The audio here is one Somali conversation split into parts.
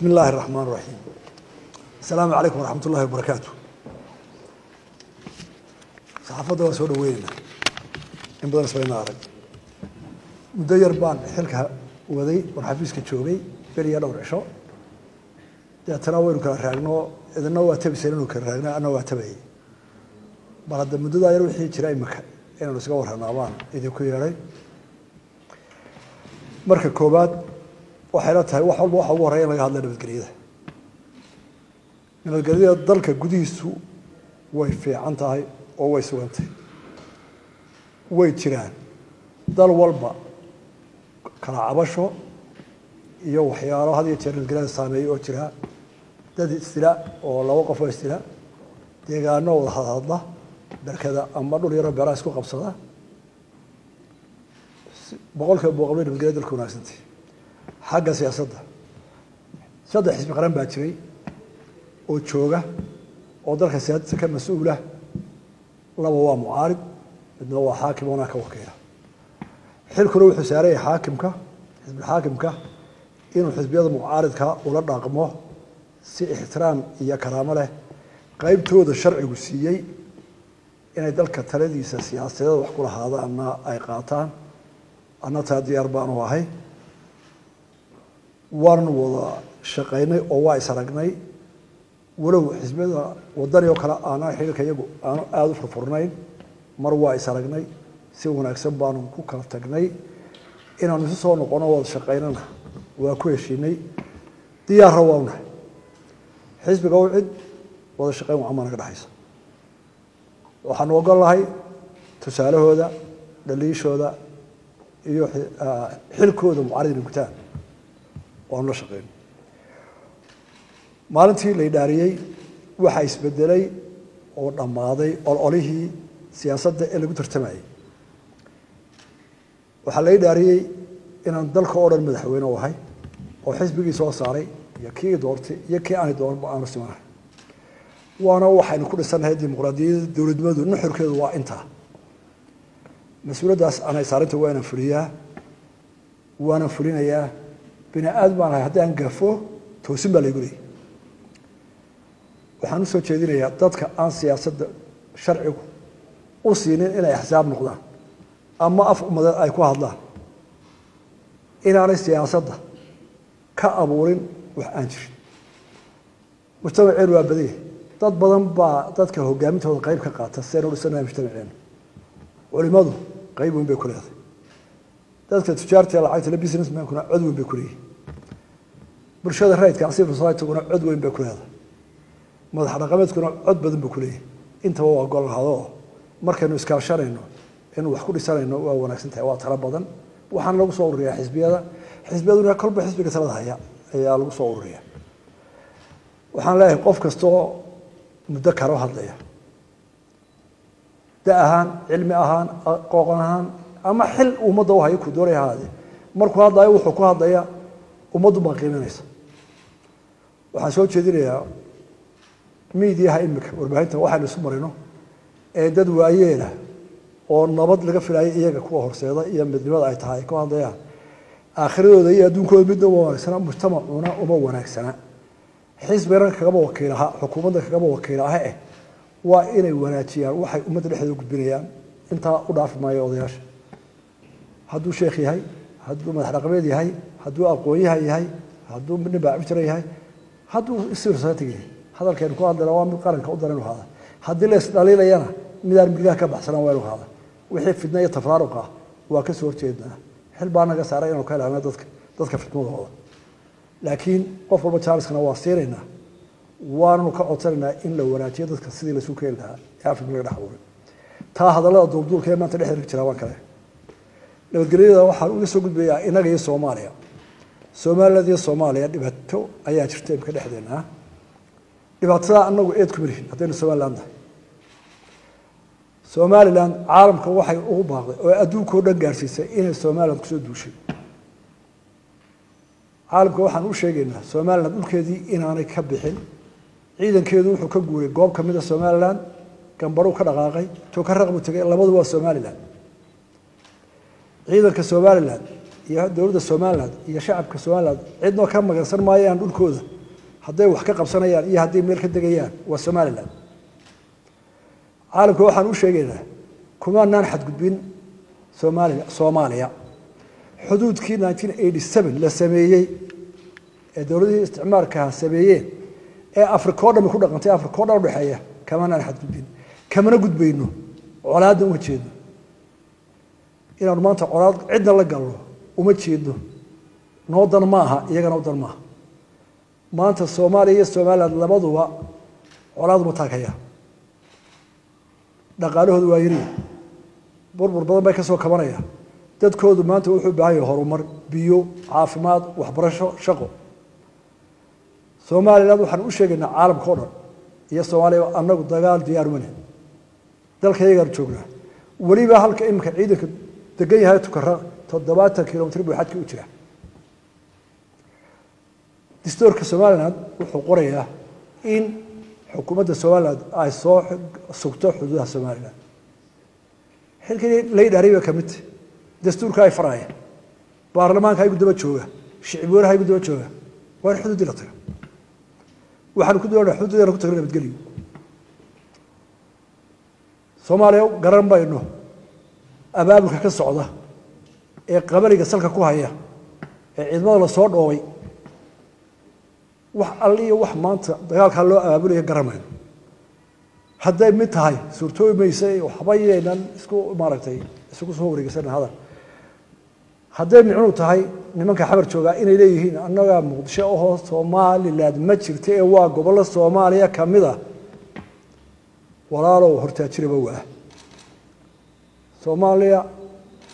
bismi illaahi raxmaan raxiim asalaamu calaykum waraxmat ullahi wabarakaatu saxaafadda waan soo dhaweyneynaa in badan isbayna arag. Muddo yar baan xilka waday war xafiiska joogay beriya dhowr cisho. Deetana waynu kala raagno idina waa tabisan inuu kala raagna anna waa tabayay bal hadda muddadaa yar wixii jira imika inaynu iska warranaa baan idinku yeedhay. Marka koowaad waxayla tahay wax walba waxa ugu horreya in laga hadla nabadgelyada. Nabadgelyada dalka gudihiisu way fiican tahay oo way sugantay. Way jiraan. Dal walba kala cabasho iyo waxyaalo had iyo jeer nabadgelyada saameeya oo jira. Dad istila oo laba qof oo istila deegaano wada hadhadla berkada ama dhul yaroo beeraha isku qabsada. Boqolkiiba boqol bay nabadgelyada dalka wanaagsantay xagga siyaasadda. Saddex xisbi qaran baa jiray oo jooga oo dalka siyaasadda ka mas'uula laba waa mucaarid midna waa xaakim oonaa ka wakiila. Xilkuna wuxuu saaraya xaakimka xisbilxaakimka inuu xisbiyada mucaaridka ula dhaqmo si ixtiraam iyo karaamo leh. Qeybtooda sharcigu siiyey inay dalka taladiisa siyaasadeed wax ku lahaadaanna ay qaataan? Anna taa diyaar baanu ahay waanu wada shaqaynay oo waa is aragnay walow xisbiyada wadani oo kale aana xililka iyagu aanu aada u furfurnayn mar waa is aragnay si wanaagsan baanu ku kala tagnay. Inaanu isu soo noqono wada shaqaynana waa ku heshiinay. Diyaarra waa u nahay xisbiga u cid wada shaqayn wacamaa naga dhexaysa. Waxaanu ogol lahay tusaalahooda dhaliishooda iyo xilkooda mucarid gutaan waanu la shaqeyn. Maalintii la idhaariyey waxaa isbedelay oo dhammaaday ololihii siyaasadda ee lagu tartamayey waxaa la idhaariyey inaan dalka oo dhan madaxweyne u ahay oo xisbigii soo saaray iyo kii doortay iyo kii aanay dooranba aanu simanahay waana waxaynu ku dhisannahay dimuqraadiyadda dowladnimadu nuxurkeedu waa intaa mas'uuliyaddaas anay saarinta waa fuliyaa waanan fulinayaa bini aadam baan ahay haddii aan gafo toosin baa laygu leeyay waxaan u soo jeedinayaa dadka aan siyaasadda sharcigu u siinin inay axsaab noqdaan ama af ummadeed ay ku hadlaan. Inaanay siyaasadda ka abuurin wax aan jirin. Mujtamaceenu waa badanya. Dad badan baa dadka hogaamintooda qayb ka qaata si aynu dhisanahay mujtamaceenu culimadu qayb weyn bay ku leedahay dadka tujaarta lacagta businessmankuna cod weyn bay ku leeyihiin bulshada raidka civil societyguna cod weyn bay ku leedahay. Madax dhaqameedkuna cod badan buu ku leeyahay intaba waa gol lahado markaynu iskaashanayno inuu wax ku dhisanayno waa wanaagsan tahay waa talo badan. Waxaana lagu soo ururiyaa xisbiyada. Xisbiyaduna kolba xisbiga talada haya ayaa lagu soo ururiyaa. Waxaan leeyahay qof kastoo muddo karo hadlaya. Da ahaan cilmi ahaan qooqon ahaan ama xil ummadda u haya ku doonay ahaade markuu hadlayo wuxuu ku hadlaya ummaddu baa qiiminaysa waxaan soo jeedinayaa miidiyaha imika warbaahinta waxaynu isu marino ee dad waayeela oo nabad laga filayo iyaga kuwa horseeda iyo midnimada ay tahay. Ay hadlayaan aakhiradooda iyo adduunkooda midna uma wanaagsana mujtamacuna uma wanaagsana. Xisbigana kagama wakiilaha xukuumadda kagama wakiilaha eh waa inay wanaajiyaan waxay ummadda dhexdeeda gudbinayaan. Intaa u dhaafi maayo odayaasha hadduu sheekh yahay hadduu madax dhaqameed yahay hadduu aqoonyahan yahay hadduu nin baacbijira yahay hadduu society yahay. Ku hadlayna waa mid qaranka u daran haada. Haddii la isdhaliilayana midaan milgaha ka baxsanaan waa inu haada. Wixii fidna iyo tafraaruq ah waa ka soo horjeednaa xil baa naga saaray inuu ka ilaahna dadka dadka fitmadooda laakiin qof walba jaaliskana waa siinaynaa. Waananu ka codsanaynaa in la wanaajiyo dadka sidii lasu keeni lahaa. Ee afrika laga dhex abuuray taa hadallada duulduulka ee maanta ka jira waan kale nabadgelyada waxaan uga soo gudbayaa innaga iyo soomaaliya. Somaliland iyo soomaaliya dhibaato ayaa jirta imika dhexdeena. Dhibaatada anagu eed kuma lihin haddaynu somaliland. Nahay somaliland caalamka waxay ugu baaqday oo adduunka o dhan gaadhsiisay inay somaliland ku soo duushay. Caalamka waxaan u sheegaynaa somaliland dhulkeedii inaanay ka bixin. Ciidankeedu wuxuu ka guuray goob ka mida somaliland gambaruu ka dhaqaaqay tukaraq buu tegay labadu waa somaliland ciidanka somaliland iyo dowladda somaliland iyo shacabka somaliland cidnoo ka magansan maayaan dhulkooda. Hadday wax ka qabsanayaan iyo hadday meel ka degayaan waa somaliland. Caalamka waxaan u sheegaynaa kumaanaan xadgudbin somalia soomaaliya. Xuduudkii nineteen eighty seven la sameeyey ee dowladihii isticmaalkaha sameeyeen ee africa o dhami ku dhaqantay africa o dhan udhexeeya kamaanaan xadgudbin kamana gudbayno. Colaadna uma inaanu maanta colaad cidna la galno uma jeedno noo dan ma aha iyagana u dan maaha. Maanta soomaaliya iyo somaliland labaduba colaad uma taagaya dhaqaalahoodu waa yari. Burbur badan bay ka kabanaya. Dadkoodu maanta wuxuu baahan yahay horumar biyo caafimaad waxbarasho shaqo. Somaliland waxaan u sheegaynaa caalamka o dhan iyo soomaaliya annagu dagaal diyaar mane dalka iyagaan joognaa. Weliba halka iminka ciidanka degan yahay tukara toddobaatan kilomitr buu xadka u jira. Dastuurka somaliland wuxuu qorayaa in xukuumadda somaliland ay soo sugto xuduudaha somaliland. Xilkii la idhaariy ba ka mid tahy dastuurka ay faraya baarlamaanka aygu daba jooga shicib weynaha aygu daba jooga waa in xuduuddii la taga waxaanu ku doonaa xuduudeena ku tagna nabadgelyo. Soomaaliya garan bayno abaabulka ka socda ee qabaliga salka ku haya ee ciidamada la soo dhoobay wax alli iyo wax maanta dagaalkaa loo abaabulaya garan mayno hadday mid tahay suurtoobi mayse waxba yaynan isku maaragtay isugu soo wareegeysana hadal. Hadday micnuu tahay nimanka xabar joogaa inay leeyihiin annagaa muqdisho ahoo somaliland ma jirta ee waa gobollo soomaaliya ka mid a walaalow hortaajiraba waa soomaaliya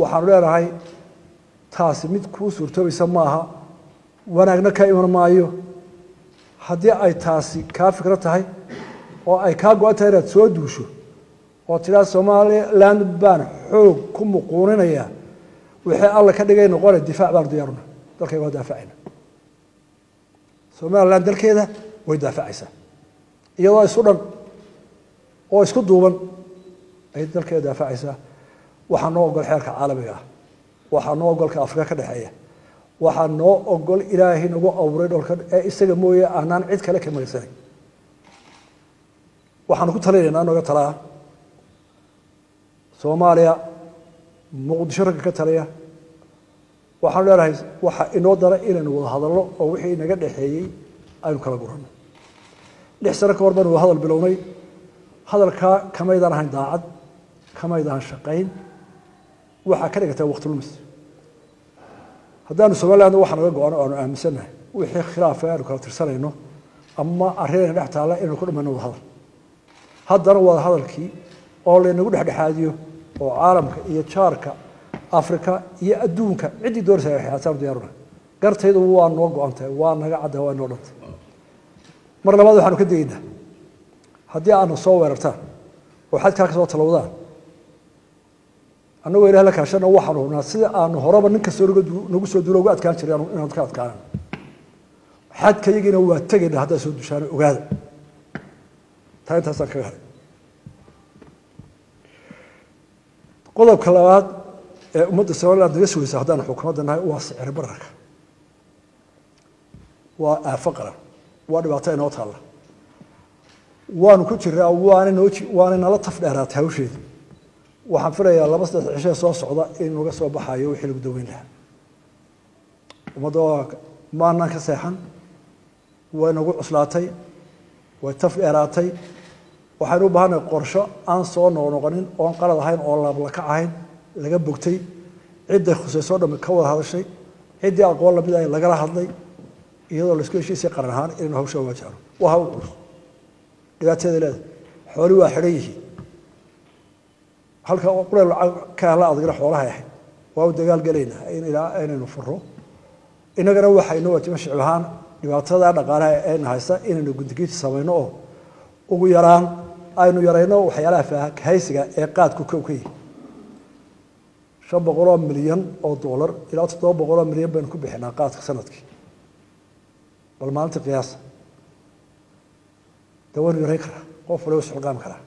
waxaanu leenahay taasi mid kuu suurtoobaysa maaha. Wanaagna ka iman maayo. Haddii ay taasi kaa fikro tahay oo ay kaa go-an tahay inaad soo duusho oo tidhaa somaliland baan xoog ku muquuninaya wixii alla ka dhigay noqone difaac baanu diyaaruna dalkayga waa daafacayna somaliland dalkeeda way daafacaysaa iyadoo isu dhan oo isku duuban ayay dalkeeda daafacaysaa waxaa noo ogol xeerka caalamiga ah. Waxaa noo ogolka afrika ka dhexeeya. Waxaa noo ogol ilaahay nagu abuuray dholka ee isaga mooye aanaan cid kale ka magarsanayn waxaanu ku talinaynaa nooga talaa. Soomaaliya muqdisho ragga ka taliya waxaanu leenahay waxa inoo dara inaynu wada hadalno oo wixii inaga dhexeeyey aynu kala gurano lix sano ka hor baynu wada hadal bilownay. Hadalkaa kamaydaan ahayn daacad kamaydaan shaqayn waxaa ka dhigata waqti lumis. Haddaanu somaliland waxa naga go-ano aanu aaminsannahay wixii khilaafa aanu kala tirsanayno ama arrinayna dhex taalla inaynu ku dhamayno wada hadal. Haddana wada hadalkii oo laynagu dhexdhexaadiyo oo caalamka iyo jaarka africa iyo adduunka ciddii doonaysa diyaaruna. Gartaydu waa noo go-an tahay waa naga cadda waa noo dhantay. Mar labaad waxaanu ka degaynaa haddii aadna soo weerartaan oo xadkaa ka soo talowdaan annagoo ilaah la kaashana waxaanu hubnaa sida aanu horeba nin kastoo nagu soo duulo uga adkaan jiray inaanu ka adkaanan xadka yagiina waa tegayna haddaad soo dushaan ogaada. Taa intaasaan kaga haray qodobka labaad ee ummadda somaliland naga sugaysa haddaan xukuumadda nahay waa sicir bararka. Waa aafo qaran. Waa dhibaato inoo taalla. Waanu ku jiraa waana noo waana nala taf dheeraatay hawsheeda waxaan filayaa laba saddex cishee soo socda in naga soo baxayo wixii lagu daweyn lahaa. Ummadda waa maanaan ka seexan way nagu cuslaatay way taf dheeraatay waxaynu u baahannahay qorsho aan soo noqnoqonin oon qalad ahayn oon laablaka ahayn laga bogtay. Cidday khuseysoo dhami ka wada hadashay. Ciddii aqoon la mid ahay lagala hadlay. Iyadoo la isku heshiisay qaran ahaan inaynu hawsha waajahno waa hawl culus dhibaateeda leedahay. Xooli waa xidhan yihiin halka lacag ka hela adagna xoolahay dagaal gelaynaa ilaa inaynu furo innagana waxaynu waajima shicib ahaan dhibaatada dhaqaalaha ayna haysta inaynu gundigiiji samayno oo ugu yaraan aynu yarayno waxyaalaha faahaysiga ee qaadku kow ka yihi shan boqoloo milyan oo dollar ilaa toddoba boqoloo milyan baynu ku bixinaa qaadka sannadkii. Bal maalinta qiyaasa de waynu yarayn karaa qof waliba isxulqaami karaa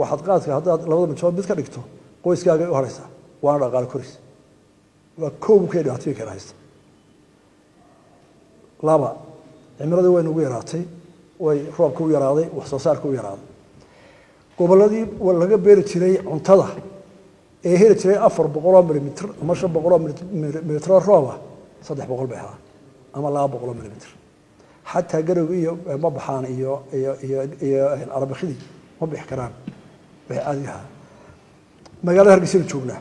waxaad qaadka haddaad labada mijood mid ka dhigto qoyskaagay u haraysaa waana dhaqaalo koris waa ka dhibaatooyin kala haysta laba cimiladii way nagu yaraatay way roobka u yaraaday wax soo saarka u yaraaday gobolladii laga beeri jiray cuntada ee heli jiray afar boqoloo milimitr ama shan boqoloo milimitro rooba saddex boqol bay helaan ama laba boqoloo milimitr xataa garowga iyo mabaxaan iyo iyo iyo iyo arabakidii ma bixi karaan ahaa magaalada hargeysaynu joognaa?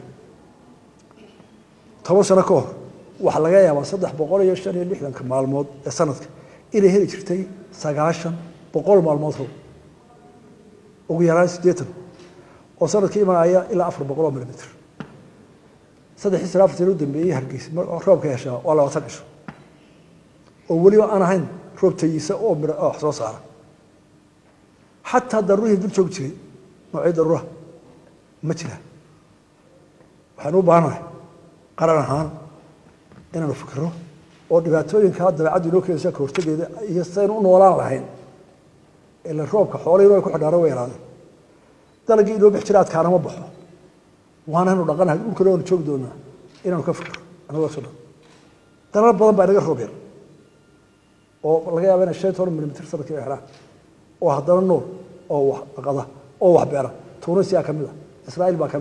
Toban sano ka hor waxaa laga yaabaa saddex boqol iyo shan iyo lixdanka maalmood ee sanadka. Inay heli jirtay sagaashan boqol maalmood roob ugu yaraan siddeetan oo sanadka imanaya ilaa afar boqol oo milimitr saddexii sana afartan u dambeeyey hargeysa roobka heshaa waa labaatan cisho oo weliba aan ahayn roob tayiisa oo mir wax soo saara. Xataa daruurihii dul joogi jiray noocyo daruuraha ma jiraan waxaanu u baahanahay qaran ahaan inaanu fikiro oo dhibaatooyinkaa dabeecaddu inoo keenaysa ka hortageeda iyo sidaynu u noolaan lahayn ila roobka xoolihii ay ku xidhaara way yaraadeen dalagii inoo bix jira adkaana ma baxo. Waanaynu dhaqanahay dhulkana waanu joogi doonaa inaanu ka fikiro. Anagoo soo dalal badan baa inaga roob yar oo laga yaaba inay shan toban milimitr sannadkii helaan oo haddana nool oo wax dhaqada oo wax beera. Tunisia ka mid a israa'iil baa ka